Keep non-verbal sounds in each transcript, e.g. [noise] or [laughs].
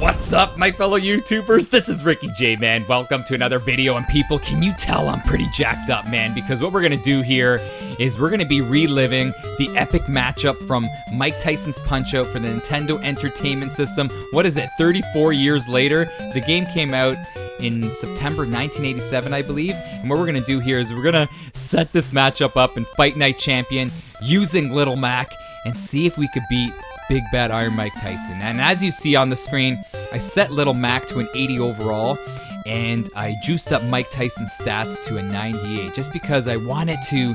What's up, my fellow YouTubers? This is Ricky J, man. Welcome to another video. And people, can you tell I'm pretty jacked up, man? Because what we're gonna do here is we're gonna be reliving the epic matchup from Mike Tyson's Punch Out for the Nintendo Entertainment System. What is it, 34 years later? The game came out in September 1987, I believe. And what we're gonna do here is we're gonna set this matchup up in Fight Night Champion using Little Mac and see if we could beat Big Bad Iron Mike Tyson. And as you see on the screen, I set Little Mac to an 80 overall, and I juiced up Mike Tyson's stats to a 98 just because I wanted to,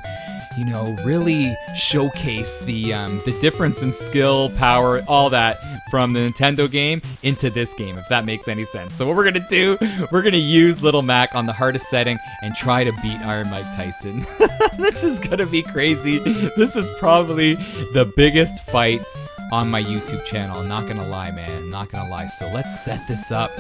you know, really showcase the um, the difference in skill, power, all that from the Nintendo game into this game, if that makes any sense. So what we're gonna do, we're gonna use Little Mac on the hardest setting and try to beat Iron Mike Tyson. [laughs] this is gonna be crazy. This is probably the biggest fight on my YouTube channel. Not gonna lie, man. Not gonna lie. So let's set this up.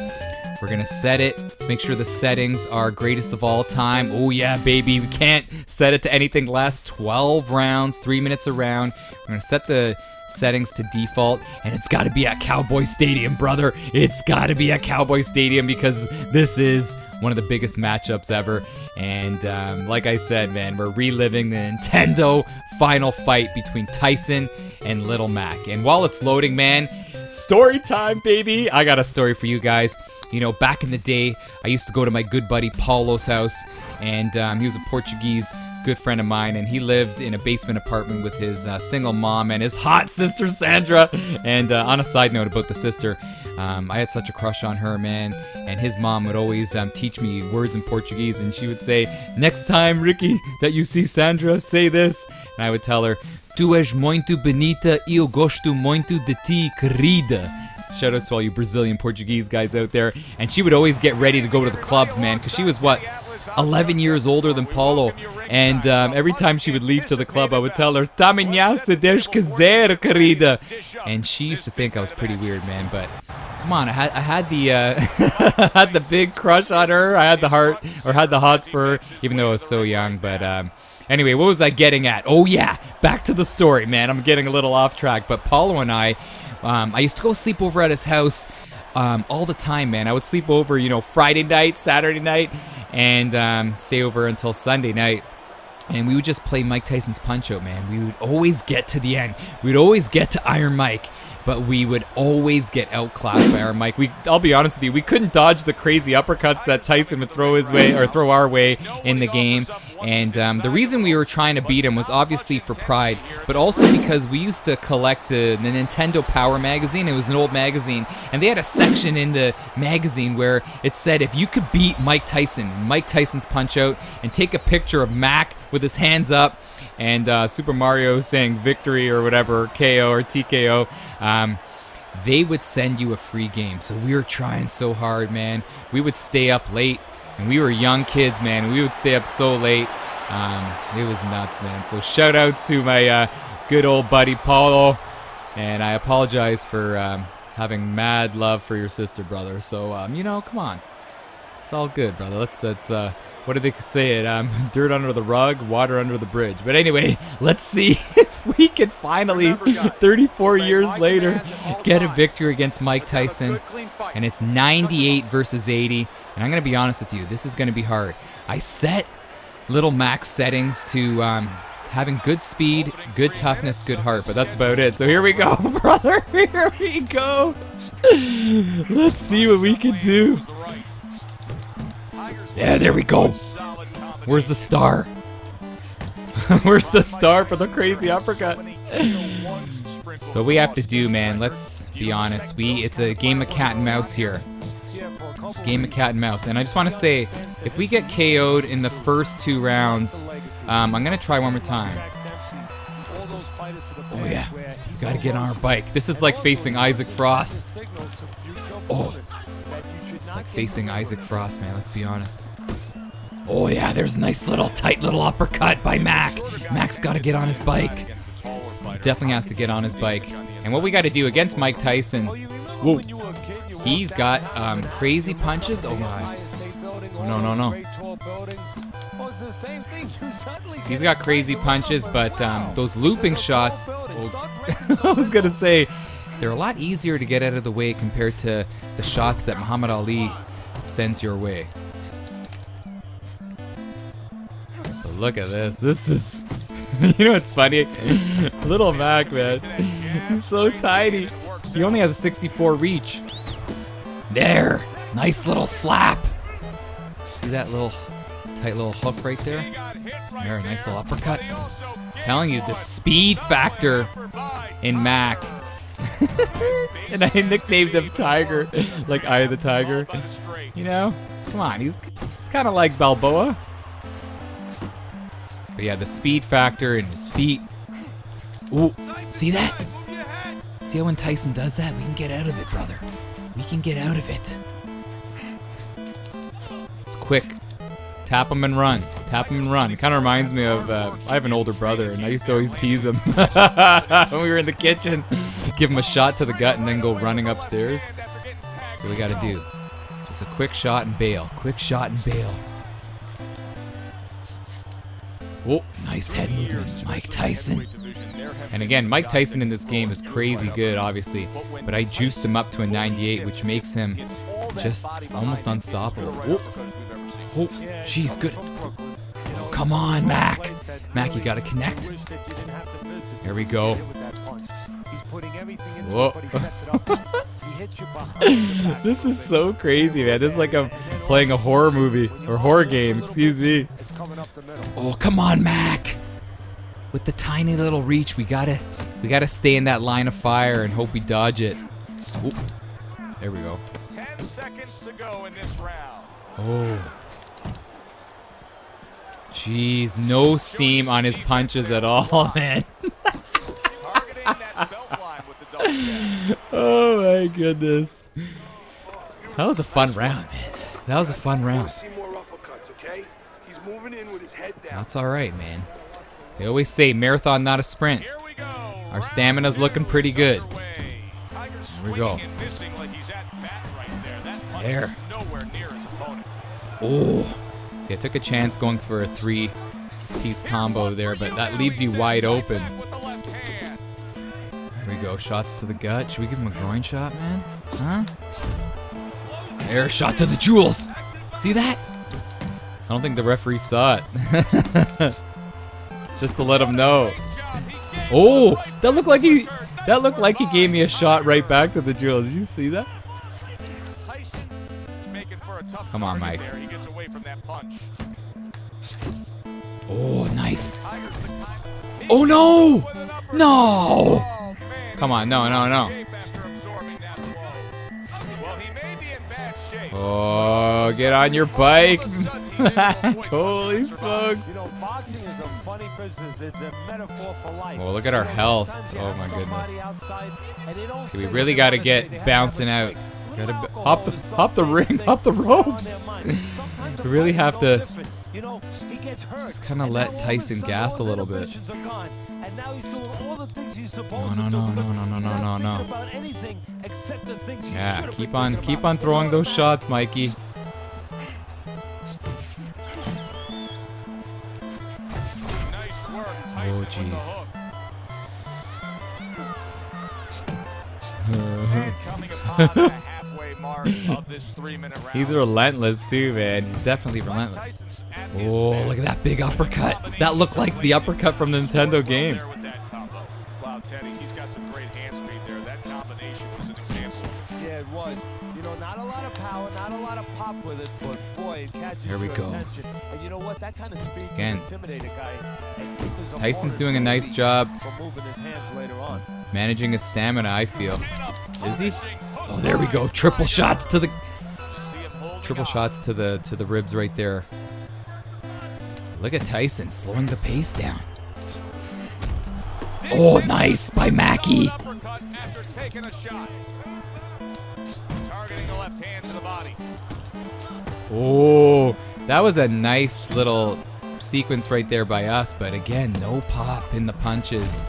We're gonna set it. Let's make sure the settings are greatest of all time. Oh yeah, baby. We can't set it to anything less. 12 rounds, three minutes a round. We're gonna set the settings to default, and it's got to be at Cowboy Stadium, brother. It's got to be at Cowboy Stadium because this is one of the biggest matchups ever. And um, like I said, man, we're reliving the Nintendo final fight between Tyson and Little Mac. And while it's loading, man, story time, baby. I got a story for you guys. You know, back in the day, I used to go to my good buddy Paulo's house, and um, he was a Portuguese good friend of mine, and he lived in a basement apartment with his uh, single mom and his hot sister Sandra. And uh, on a side note about the sister, um, I had such a crush on her, man. And his mom would always um, teach me words in Portuguese, and she would say, "Next time, Ricky, that you see Sandra, say this." And I would tell her, "Tu és muito bonita e eu gosto muito de ti, querida." Shout out to all you Brazilian Portuguese guys out there. And she would always get ready to go to the clubs, man, because she was what 11 years older than Paulo. And um, every time she would leave to the club, I would tell her, Tamanhã se Deus quiser, querida. And she used to think I was pretty weird, man. But come on, I had, I had the uh, [laughs] had the big crush on her. I had the heart, or had the hots for her, even though I was so young. But um, anyway, what was I getting at? Oh, yeah, back to the story, man. I'm getting a little off track. But Paulo and I, um, I used to go sleep over at his house um, all the time, man. I would sleep over, you know, Friday night, Saturday night, and um, stay over until Sunday night. And we would just play Mike Tyson's Punch Out, man. We would always get to the end. We'd always get to Iron Mike but we would always get outclassed by Iron Mike. We, I'll be honest with you, we couldn't dodge the crazy uppercuts that Tyson would throw his way or throw our way in the game. And um, the reason we were trying to beat him was obviously for pride, but also because we used to collect the, the Nintendo Power magazine. It was an old magazine, and they had a section in the magazine where it said if you could beat Mike Tyson, Mike Tyson's Punch Out, and take a picture of Mac with his hands up and uh, Super Mario saying victory or whatever, KO or TKO, um, they would send you a free game. So we were trying so hard, man. We would stay up late, and we were young kids, man. We would stay up so late. Um, it was nuts, man. So shout outs to my uh, good old buddy Paulo, and I apologize for um, having mad love for your sister, brother. So um, you know, come on, it's all good, brother. Let's let's uh, what did they say it? Um, [laughs] dirt under the rug, water under the bridge. But anyway, [laughs] let's see [laughs] if we can finally, 34 years later, get a victory against Mike Tyson. And it's 98 versus 80. And I'm going to be honest with you, this is going to be hard. I set Little Mac's settings to um, having good speed, good toughness, good heart, but that's about it. So here we go, brother. Here we go. Let's see what we can do. Yeah, there we go. Where's the star? [laughs] Where's the star for the crazy uppercut? [laughs] so we have to do, man. Let's be honest. We it's a game of cat and mouse here. It's a game of cat and mouse. And I just want to say, if we get KO'd in the first two rounds, um, I'm gonna try one more time. Oh yeah, you gotta get on our bike. This is like facing Isaac Frost. Oh, it's like facing Isaac Frost, man. Let's be honest. Oh yeah, there's a nice little tight little uppercut by Mac. Mac's got to get on his bike. He definitely has to get on his bike. And what we got to do against Mike Tyson, whoa, he's got um, crazy punches. Oh my. Oh, no, no, no. He's got crazy punches, but um, those looping shots. Well, [laughs] I was gonna say they're a lot easier to get out of the way compared to the shots that Muhammad Ali sends your way. Look at this. This is, [laughs] you know what's funny? [laughs] Little Mac, man. He's [laughs] so tiny. He only has a 64 reach. There. Nice little slap. See that little tight little hook right there? There, nice little uppercut. Telling you, the speed factor in Mac. and I nicknamed him Tiger, like Eye of the Tiger. You know, come on, he's he's kind of like Balboa. But yeah, the speed factor in his feet. Ooh, see that? See how when Tyson does that, we can get out of it, brother. We can get out of it. It's quick. Tap him and run. Tap him and run. It kind of reminds me of, uh, I have an older brother, and I used to always tease him [laughs] when we were in the kitchen. Give him a shot to the gut and then go running upstairs. So we got to do. Just a quick shot and bail. Quick shot and bail. Oh, nice head movement. Mike Tyson. And again, Mike Tyson in this game is crazy good, obviously. But I juiced him up to a 98, which makes him just almost unstoppable. Oh, oh jeez, good. Oh, come on, Mac. Mac, you gotta connect. Here we go. Whoa. [laughs] this is so crazy, man. This is like I'm playing a horror movie or horror game. Excuse me. Oh, come on, Mac. With the tiny little reach, we gotta, we gotta stay in that line of fire and hope we dodge it. Oop. There we go. Ten seconds to go in this round. Oh. Jeez, no steam on his punches at all, [laughs] man. Targeting that belt line with the double [laughs] jab. Oh my goodness. That was a fun round, man. That was a fun round. See more uppercuts, okay? He's moving in with his head down. That's all right, man. They always say marathon, not a sprint. Here we go. Our stamina's looking pretty good. Here we go. swinging and missing like he's at bat right there. That punch There. is nowhere near his opponent. Oh. See, I took a chance going for a three-piece combo there, but that leaves you wide open. With the left hand. Here we go. Shots to the gut. Should we give him a groin shot, man? Huh? There, shot to the jewels. See that? I don't think the referee saw it. [laughs] Just to let him know. Oh, that looked like he that looked like he gave me a shot right back to the jewels. Did you see that? Come on, Mike. Oh, nice. Oh no! No! Come on, no, no, no. Oh, get on your bike. All of a sudden, he's able to avoid Holy punches and survive. smokes. You know, boxing is a funny business. It's a metaphor for life. Oh, look at our health. Oh, my goodness. outside, and they don't Okay, we really get say. They have bouncing out. Gotta hop the- hop the ring, hop the things are on ropes. their mind. Sometimes We really have to no different. You know, he gets hurt, just let all of Tyson gas a little bit. inhibitions are gone, and now he's doing all the things he's supposed No, no, no, no, no, no, no, no, no. thinking about anything except the things he Yeah, keep on keep on throwing those shots, Mikey. Oh, three-minute [laughs] round. He's relentless too, man. He's definitely relentless. Tyson's at his Oh, look at that big uppercut. That looked like the uppercut from the Nintendo game. There with that combo. Wow, Teddy, he's got some great hand speed there. That combination was an example. Yeah, it was. You know, not a lot of power, not a lot of pop with it, but boy, Here we your go. Attention. And you know what? That kind of speed Again. intimidate a guy. and keep his Tyson's doing a nice job For moving his hands later on. managing his stamina, I feel. Is he? Oh, there we go. Triple shots to the You see him holding triple shots to the to the ribs right there. Look at Tyson slowing the pace down. Oh, nice by Mackey. Uppercut after taking a shot. Targeting the left hand to the body. Oh, that was a nice little sequence right there by us, but again, no pop in the punches.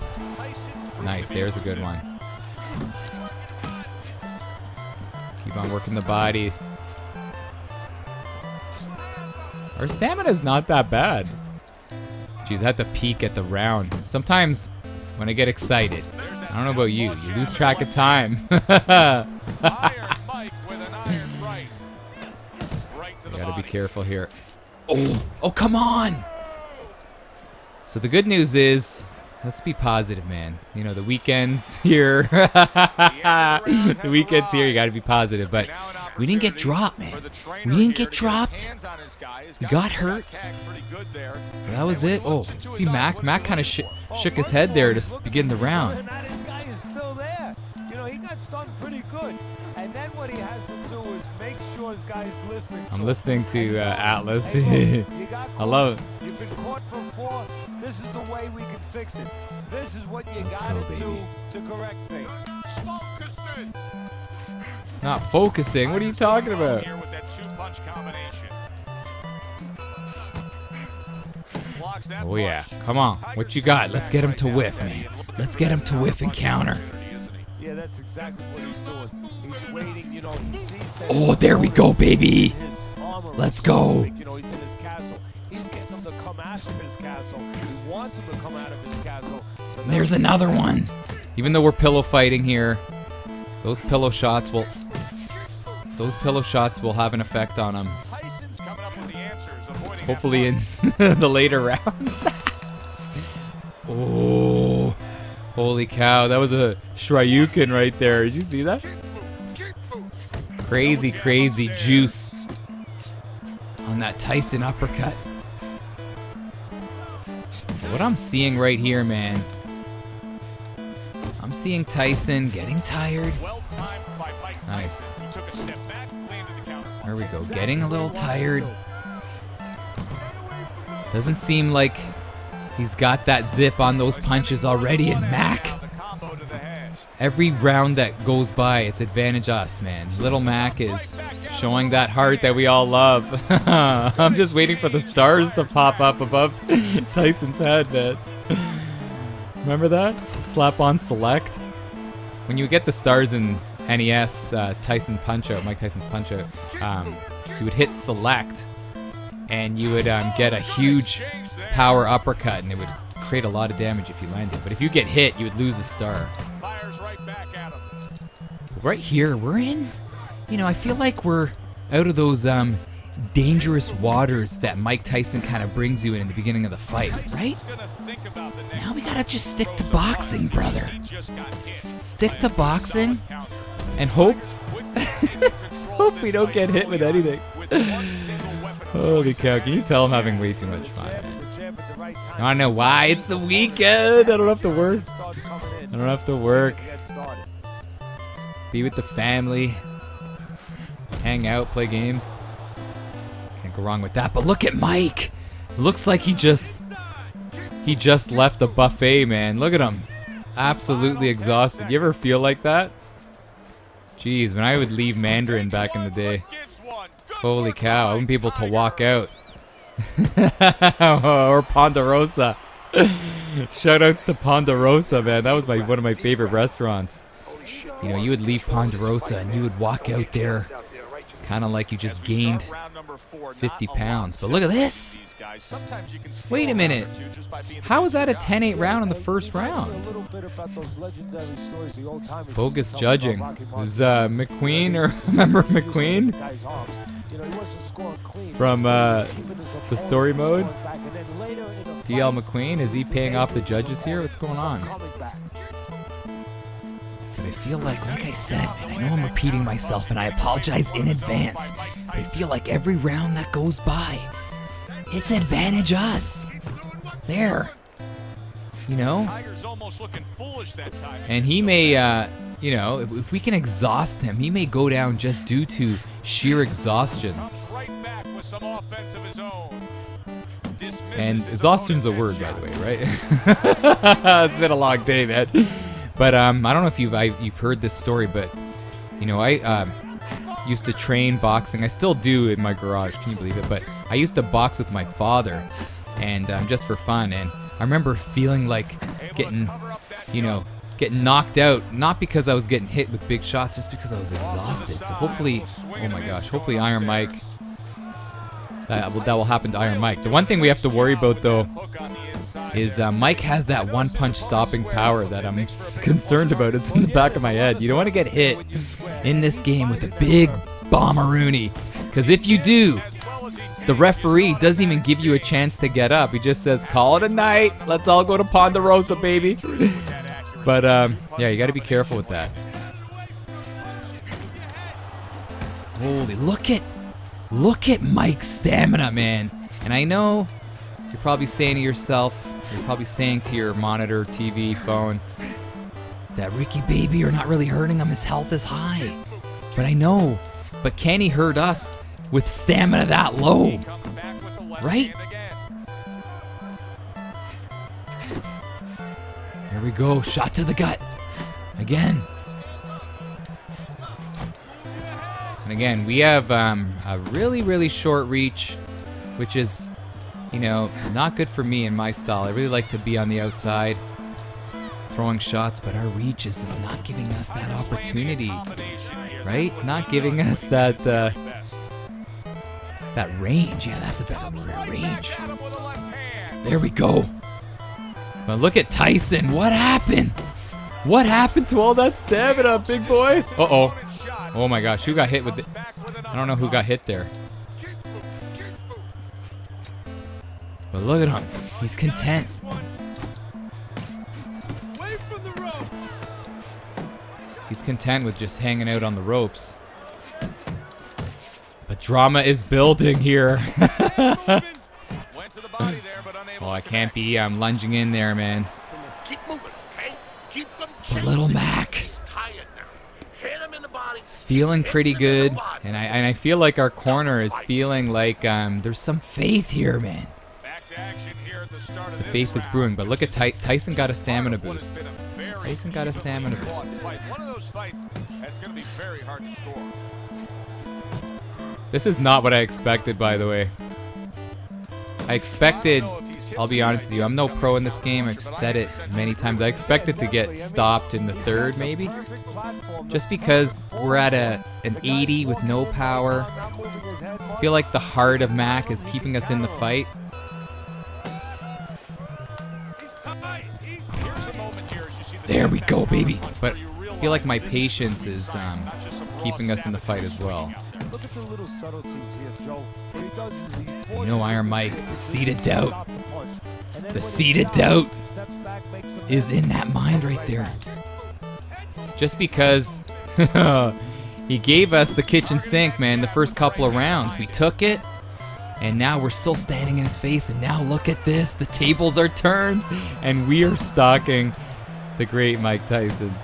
Nice, there's a good one. Keep on working the body. Our stamina's not that bad. I had to peek at the round. Sometimes when I get excited, I don't know about you. You lose track of time. [laughs] [laughs] gotta be careful here. Oh, oh, come on. So the good news is, let's be positive, man. You know, the weekends [laughs] here. the weekends here, you gotta be positive. But we didn't get dropped, man. for the trainer We didn't get dropped. hands on his guy. His We got hurt. tagged pretty good there. That was it. Oh, see, Mac, Mac kind of sh oh, shook his head there to he's s- looking begin the round. And that guy is still there. You know, he got stunned pretty good. And then what he has to do is make sure his guy's listening. I'm listening to uh, Atlas. hey, you [laughs] got I caught. love it. You've been caught before. This is the way we can fix it. This is what you Let's gotta go, do to correct things. Not focusing. What are you talking about? Here with that two-punch combination. Oh yeah, come on. What you got? Let's get him to whiff, Teddy, man. Let's get him to whiff and counter. That's exactly what he's doing. He's waiting, you know, he sees that Oh, there we go, baby. is his armor, Let's go. You know, he's in his castle. He's getting him to come out of his castle. He wants him to come out of his castle. So There's another one. Even though we're pillow fighting here, those pillow shots will those pillow shots will have an effect on him. Tyson's coming up with the answers, Hopefully in [laughs] the later rounds. [laughs] oh, holy cow! That was a Shoryuken right there. Did you see that? Crazy, crazy juice on that Tyson uppercut. What I'm seeing right here, man. I'm seeing Tyson getting tired. Nice. There we go. Getting a little tired. Doesn't seem like he's got that zip on those punches already. And Mac, every round that goes by, it's advantage us, man. Little Mac is showing that heart that we all love. [laughs] I'm just waiting for the stars to pop up above [laughs] Tyson's head, man. Remember that? Slap on select. When you get the stars in NES, uh, Tyson Punch Out, Mike Tyson's Punch Out, um, you would hit select, and you would um, get a huge power uppercut, and it would create a lot of damage if you landed. But if you get hit, you would lose a star. Fires right back at him. Right here, we're in. You know, I feel like we're out of those um, dangerous waters that Mike Tyson kind of brings you in in the beginning of the fight, right? He's gonna think about the next Now we gotta just stick to boxing, brother. He just got hit Stick to boxing and hope. Quickly able to [laughs] control Hope we don't get hit with anything. with one single weapon of [laughs] Holy cow! Can you tell I'm having way too much fun? I don't know why. It's the weekend. I don't have to work. I don't have to work. Be with the family. Hang out, play games. Can't go wrong with that. But look at Mike. Looks like he just he just left the buffet, man. Look at him. Absolutely exhausted. You ever feel like that? Jeez, when I would leave Mandarin back in the day. Holy cow, I be able to walk out. [laughs] or Ponderosa. Shoutouts to Ponderosa, man. That was my one of my favorite restaurants. You know, you would leave Ponderosa and you would walk out there kind of like you just As we start gained round number four, 50 not a lot pounds. But look at this. these guys. Sometimes you can steal Wait a minute. or two just by being the How is that a 10-8 round in the first round? A little bit about those legendary stories the old timers Bogus used to tell judging. about Rocky It Marciano. was uh, McQueen, or [laughs] remember He used to hit McQueen? The guy's arms. You know, he wasn't scoring clean, From, uh, was keeping his the story mode? going back, and then later in the DL McQueen, is he paying off the judges here? What's going on? But I feel like, like I said, man, I know I'm repeating myself and I apologize in advance. I feel like every round that goes by, it's advantage us. There. You know? Tiger's almost looking foolish that time. And he may, uh, you know, if, if we can exhaust him, he may go down just due to sheer exhaustion. And exhaustion's a word, by the way, right? [laughs] it's been a long day, man. But um, I don't know if you've I, you've heard this story, but you know, I um, used to train boxing. I still do in my garage. Can you believe it? But I used to box with my father, and um, just for fun. And I remember feeling like getting, you know, getting knocked out, not because I was getting hit with big shots, just because I was exhausted. So hopefully, oh my gosh, hopefully Iron Mike. That will, that will happen to Iron Mike. The one thing we have to worry about though is uh, Mike has that one punch stopping power that I'm [laughs] concerned about. It's in the back of my head. You don't want to get hit in this game with a big bomberoony. Because if you do, the referee doesn't even give you a chance to get up. He just says, call it a night. Let's all go to Ponderosa, baby. [laughs] but, um, yeah, you got to be careful with that. Holy, look at, look at Mike's stamina, man. And I know you're probably saying to yourself, you're probably saying to your monitor, TV, phone, that Ricky Baby you're not really hurting him. His health is high. But I know. But can he hurt us with stamina that low? Right? There we go. Shot to the gut. Again. And again, we have um, a really, really short reach, which is, you know, not good for me and my style. I really like to be on the outside throwing shots, but our reach is just not giving us that opportunity, right? Not giving us that uh, that range. Yeah, that's a better word. Range. There we go. But look at Tyson. What happened? What happened to all that stamina, big boy? Uh oh. My gosh, who got hit with it? I don't know who got hit there. But look at him. He's content. He's content with just hanging out on the ropes. But drama is building here. [laughs] oh, I can't be. I'm lunging in there, man. Keep moving, okay? But little Mac. He's tired now. Hit him in the body. It's feeling pretty good, and I and I feel like our corner is feeling like um, there's some faith here, man. The faith is brewing, but look at Ty Tyson got a stamina boost. Tyson got a stamina boost. This is not what I expected, by the way. I expected, I'll be honest with you, I'm no pro in this game. I've said it many times. I expected it to get stopped in the third, maybe. Just because we're at a an 80 with no power. I feel like the heart of Mac is keeping us in the fight. There we go, baby. But I feel like my patience is um, keeping us in the fight as well. Look at the little subtleties here, Joe. What he does is he You know, Iron Mike, the seed of doubt. The seed of doubt is in that mind right there. Just because [laughs] he gave us the kitchen sink, man, the first couple of rounds. We took it, and now we're still standing in his face. And now look at this. The tables are turned, and we are stalking the great Mike Tyson.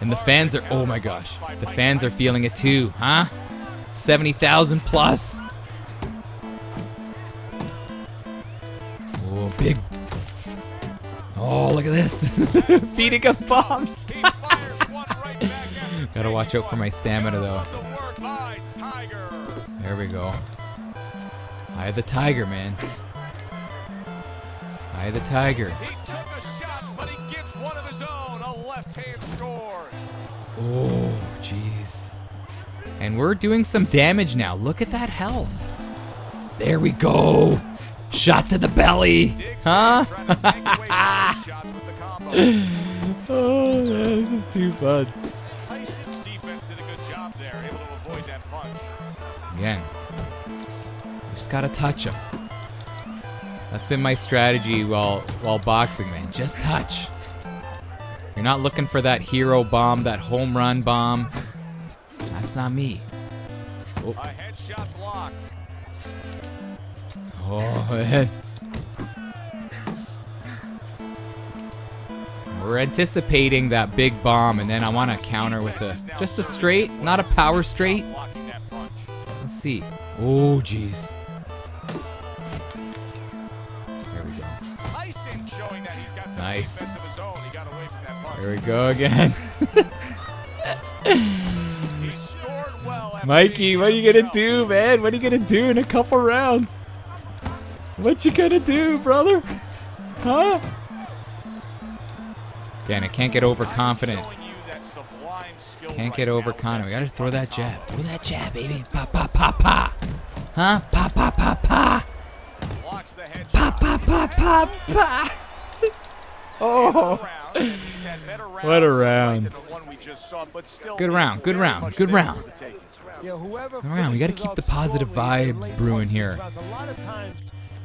And the fans are, oh my gosh, the fans are feeling it too, huh? 70,000 plus. Oh, look at this. [laughs] Feeding him bombs. [laughs] Gotta watch out for my stamina though. There we go. Eye of the tiger, man. Eye of the tiger. He took a shot, but he gives one of his own. A left hand scores. Oh, jeez. And we're doing some damage now. Look at that health. There we go. Shot to the belly. Huh? [laughs] Oh, this is too fun. Again, just gotta touch him. That's been my strategy while while boxing, man. Just touch. You're not looking for that hero bomb, that home run bomb. That's not me. Oh. A headshot blocked. Oh. We're anticipating that big bomb, and then I want to counter with a just a straight, not a power straight. Let's see. Oh, jeez. There we go. Nice. defense of his own. He got away from that punch. There we go again. [laughs] Mikey, what are you gonna do, man? What are you gonna do in a couple rounds? What you gonna do, brother? Huh? Again, I can't get overconfident. Showing you that sublime skill Can't get now overconfident. We gotta throw that jab. Throw that jab, baby. Pa pa pa pa. Huh? Pa pa pa pa. Blocks the headshot. Pa pa pa, pa, pa. [laughs] Oh. Round. He's had better rounds What a in the fight round. than the one we just saw, but still Good round, good round, good round. for the taking. Yeah, whoever Come on, we gotta keep the positive strongly in the vibes late brewing of here.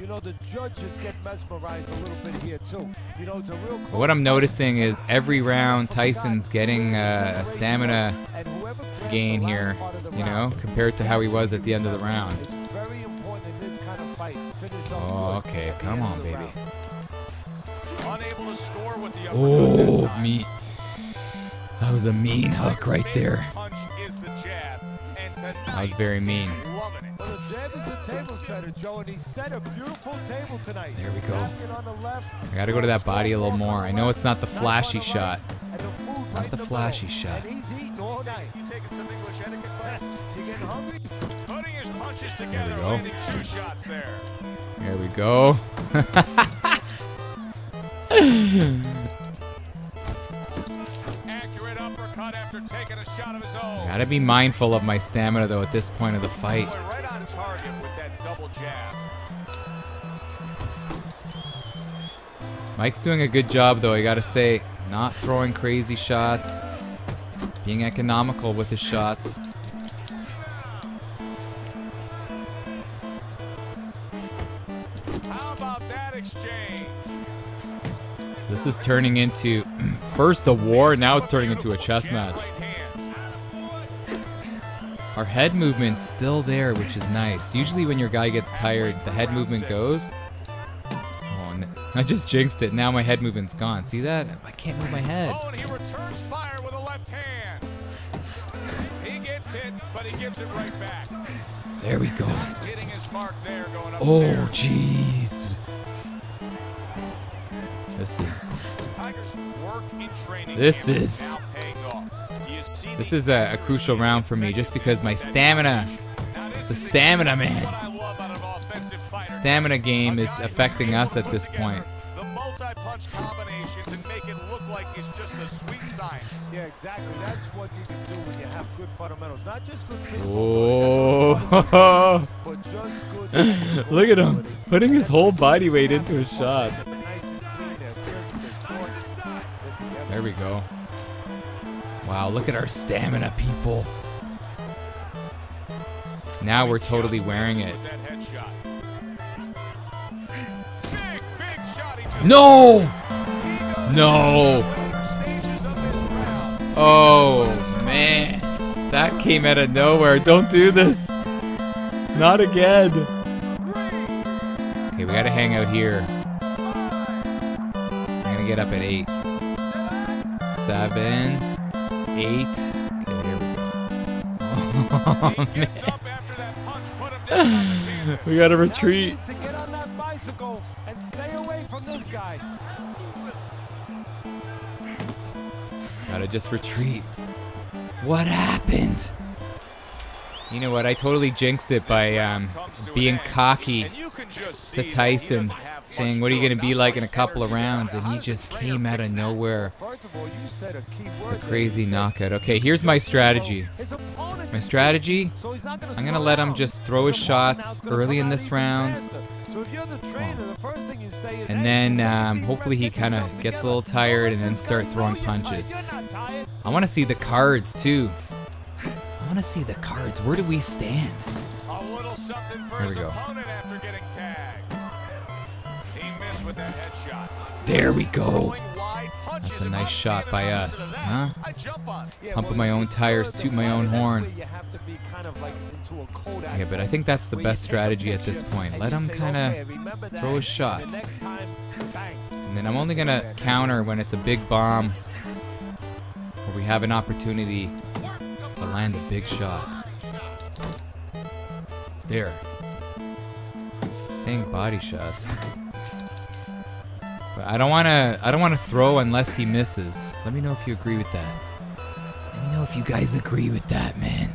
These rounds, A lot of times, you know, the judges get mesmerized a little bit here too. You know, it's a real What I'm noticing is every round Tyson's getting uh, a stamina And whoever grabs gain here, last part of the you know, compared to how he was at the end of the round. It's very important in this kind of fight. Finish up Oh, okay, come on, baby. round. Unable to score with the uppercut Oh, that meat. That was a mean hook right there. Punch is the jab, and That was very mean. Loving it. Well, the jab is the table setter, Joe, and he set a beautiful table tonight. There we go. On the left, I gotta go to that body a little more. I know it's not the flashy on shot. the food Not the flashy middle. shot. And he's eating all night. You taking some English etiquette [laughs] class? You getting hungry? Putting his punches together, go. two shots there. There we go. Accurate uppercut after taking a shot of his own. Gotta be mindful of my stamina though at this point of the fight. Mike's doing a good job though, I gotta say. Not throwing crazy shots. Being economical with his shots. How about that exchange? This is turning into [clears throat] first a war, now it's turning into a chess match. Our head movement's still there, which is nice. Usually when your guy gets tired, the head movement goes. I just jinxed it. Now my head movement's gone. See that? I can't move my head. Oh, and he returns fire with a left hand. He gets hit, but he gives it right back. There we go. Hitting his mark there, going up Oh, jeez. This is work in This is- now paying off. He has seen this is a, a crucial round for me, just because my stamina, it's the stamina, man. Stamina game is affecting us at this point. The multi-punch combinations and make it look like it's just a sweet science. Yeah, exactly. That's what you can do when you have good fundamentals. Not just good physical ability, Oh, good [laughs] look at him putting his whole body weight into his have to shots. put them nice and clean. They're clear, they're short, they're together. There we go. Wow, look at our stamina, people. Now we're totally wearing it. No! No! Oh, man. That came out of nowhere. Don't do this. Not again. Okay, we gotta hang out here. I'm gonna get up at 8. 7. 8. Okay, here we go. [laughs] Oh, man. gets up after Gotta just retreat. What happened? You know what? I totally jinxed it by um, being cocky to Tyson, saying, "What are you gonna be like in a couple of rounds?" And he just came out of nowhere. The crazy knockout. Okay, here's my strategy. My strategy. I'm gonna let him just throw his shots early in this round. faster. And then um, hopefully he kind of gets a little tired and then start throwing punches. I want to see the cards too. I want to see the cards. Where do we stand? There we go. There we go. That's a nice shot by us, huh? Pumping my own tires, toot my own horn. to Yeah, but I think that's the best strategy at this point. Let him kind of throw his shots. And then I'm only gonna counter when it's a big bomb, or we have an opportunity to land a big shot. There. Saying body shots. But I don't wanna I don't wanna throw unless he misses. Let me know if you agree with that. Let me know if you guys agree with that, man.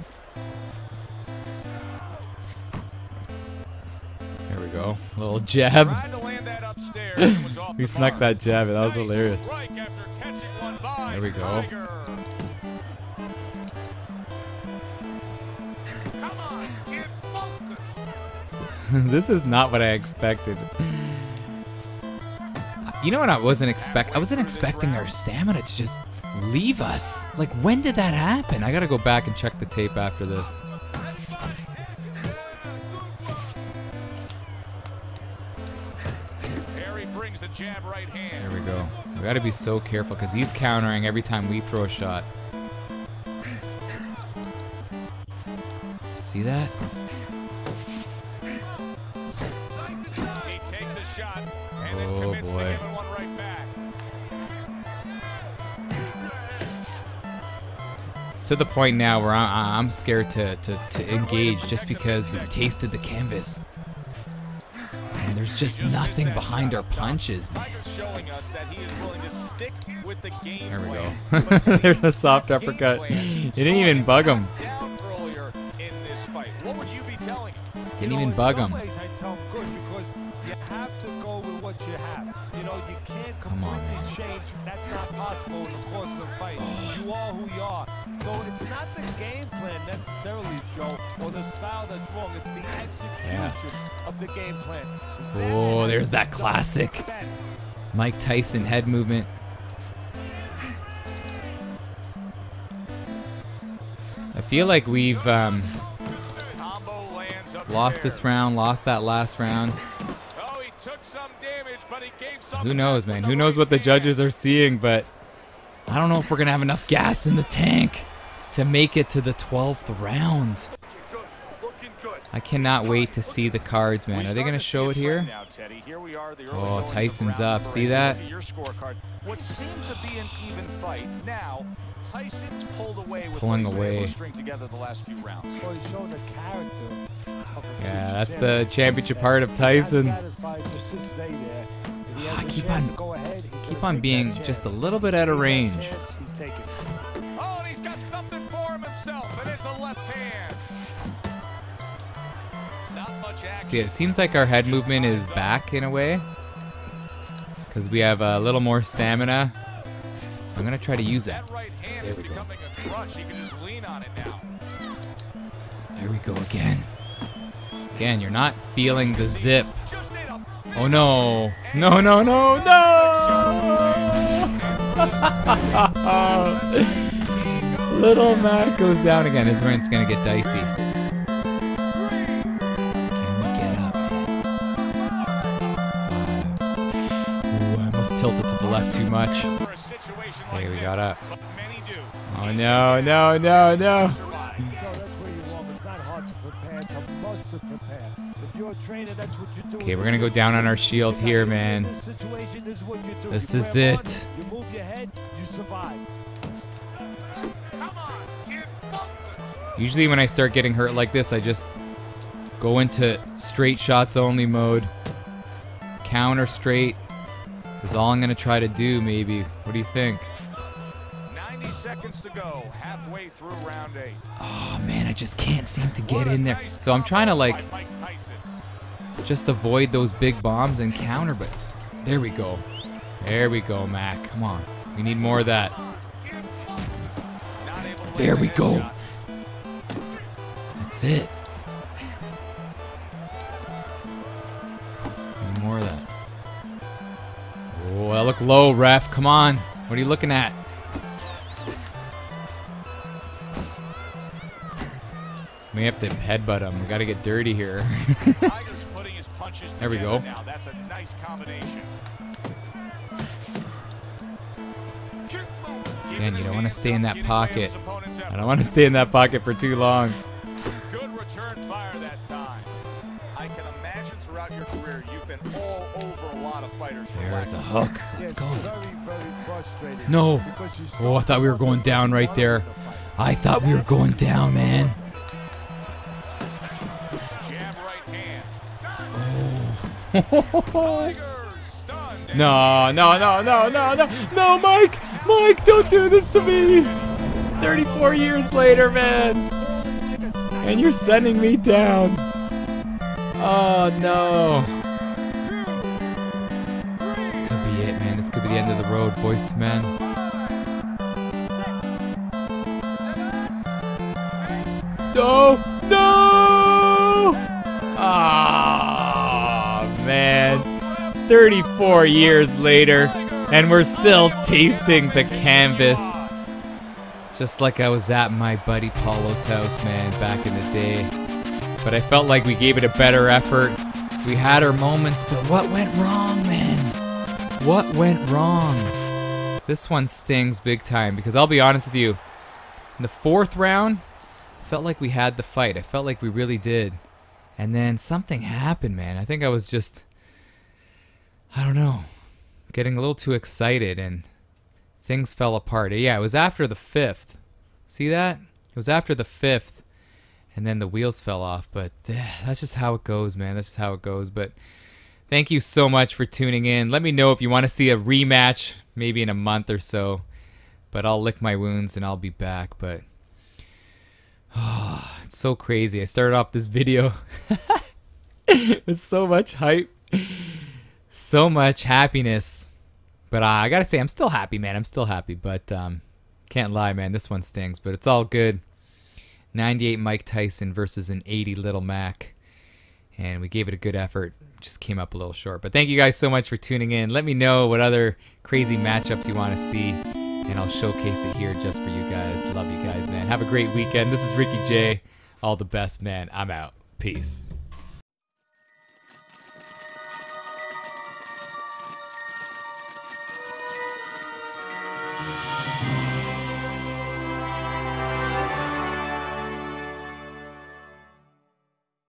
There we go. Little jab. Tried to land that upstairs and was off [laughs] We snuck that jab, and that was hilarious. strike after catching one by There we go. Tiger. Come on, get focused. [laughs] this is not what I expected. You know what I wasn't expect? I wasn't expecting our stamina to just leave us. Like, when did that happen? I gotta go back and check the tape after this. Perry brings the jab right. There we go. We gotta be so careful because he's countering every time we throw a shot. See that? It's to the point now where I, I'm scared to, to, to engage just because we've tasted the canvas. And there's just nothing behind our punches, man. Tiger's showing us that he is willing to stick with the game There we go. [laughs] There's a soft uppercut. It didn't even bug him. Down earlier in this fight. What would you be telling him? Didn't even bug him. ways I tell him good because you have to go with what you have. You know, you can't Come on, man. change. That's not possible in the course of fight. You are who you are. So it's not the game plan necessarily, Joe, or the style that's wrong. It's the execution of the game plan. Oh, there's that classic. Mike Tyson head movement. I feel like we've um, lost this round, lost that last round. Oh, he took some damage, but he gave some Who knows, man? Who knows what the judges are seeing, but I don't know if we're going to have enough gas in the tank to make it to the 12th round. I cannot wait to see the cards, man. Are they going to show it here? Oh, Tyson's up. See that? Tyson's pulled away with pulling away. Yeah, that's the championship part of Tyson. Ah, keep on- keep on being just a little bit out of range. See, it seems like our head movement is back in a way. Because we have a little more stamina. So I'm going to try to use it. That There is we go. becoming a crutch. He can just lean on it now. There we go again. Again, you're not feeling the zip. Just ate a big Oh no. No, no, no, no! [laughs] Little Mac goes down again. His rent's gonna get dicey. Tilted to the left too much. for a situation like Hey, we got up. but many do. Oh no, no, no, no. Survive. So that's where you want. It's not hard to prepare. It's a must to prepare. If you're a trainer, that's what you do. Okay, we're gonna go down on our shield here, man. This is what you do. This You is grab it. on, You move your head, you survive. Usually when I start getting hurt like this, I just go into straight shots only mode. Counter straight is all I'm gonna try to do, maybe. What do you think? 90 seconds to go, halfway through round eight. Oh man, I just can't seem to get in there. nice So I'm trying to like by Mike Tyson. just avoid those big bombs and counter, but there we go. There we go, Mac. Come on. We need more of that. To There we go. That's it. Need more of that. Look low, ref. Come on. What are you looking at? We have to headbutt him. We got to get dirty here. [laughs] There we go. Now that's a nice combination. Man, you don't wanna stay in that pocket. I don't want to stay in that pocket for too long. No. Oh, I thought we were going down right there. in the fight. I thought we were going down, man. Jab oh. [laughs] no, no, no, no, no, no. No, Mike! Mike, don't do this to me! 34 years later, man! And you're sending me down. Oh, no. Could be the end of the road, boys to men. No! No! Ah, man. 34 years later, and we're still tasting the canvas. Just like I was at my buddy Paulo's house, man, back in the day. But I felt like we gave it a better effort. We had our moments, but what went wrong, man? What went wrong? This one stings big time because I'll be honest with you. In the fourth round, felt like we had the fight. I felt like we really did. And then something happened, man. I think I was just, I don't know, getting a little too excited and things fell apart. Yeah, it was after the fifth. See that? It was after the fifth, and then the wheels fell off. But that's just how it goes, man. That's just how it goes. But thank you so much for tuning in. Let me know if you want to see a rematch, maybe in a month or so. But I'll lick my wounds and I'll be back. But oh, [sighs] it's so crazy. I started off this video [laughs] with so much hype, so much happiness. But uh, I gotta say, I'm still happy, man. I'm still happy. But um, can't lie, man. This one stings, but it's all good. 98 Mike Tyson versus an 80 Little Mac. And we gave it a good effort. Just came up a little short. But thank you guys so much for tuning in. Let me know what other crazy matchups you want to see. And I'll showcase it here just for you guys. Love you guys, man. Have a great weekend. This is Ricky J. All the best, man. I'm out. Peace.